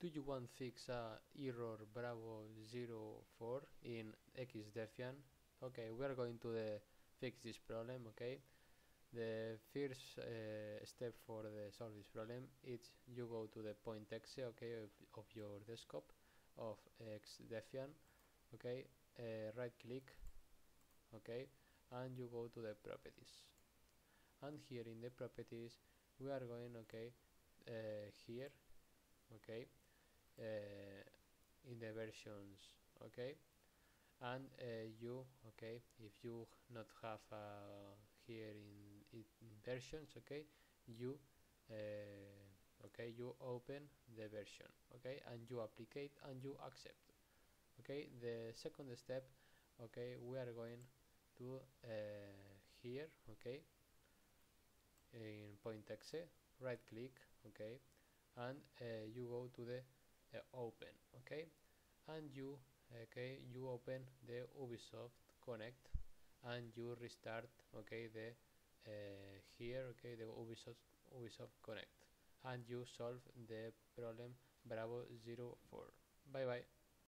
Do you want fix a error Bravo 04 in Xdefiant? Okay, we are going to the fix this problem, okay? The first uh, step for the solve this problem is you go to the point exe, okay, of, of your desktop of Xdefiant, okay? Uh, right click, okay, and you go to the properties. And here in the properties, we are going, okay, uh, here, okay, uh, in the versions okay and uh, you okay if you not have uh, here in, in versions okay you uh, okay you open the version okay and you apply and you accept okay the second step okay we are going to uh, here okay in point exe right click okay and uh, you go to the uh, open okay and you okay you open the Ubisoft Connect and you restart okay the uh, here okay the Ubisoft Ubisoft Connect. And you solve the problem Bravo 04 bye bye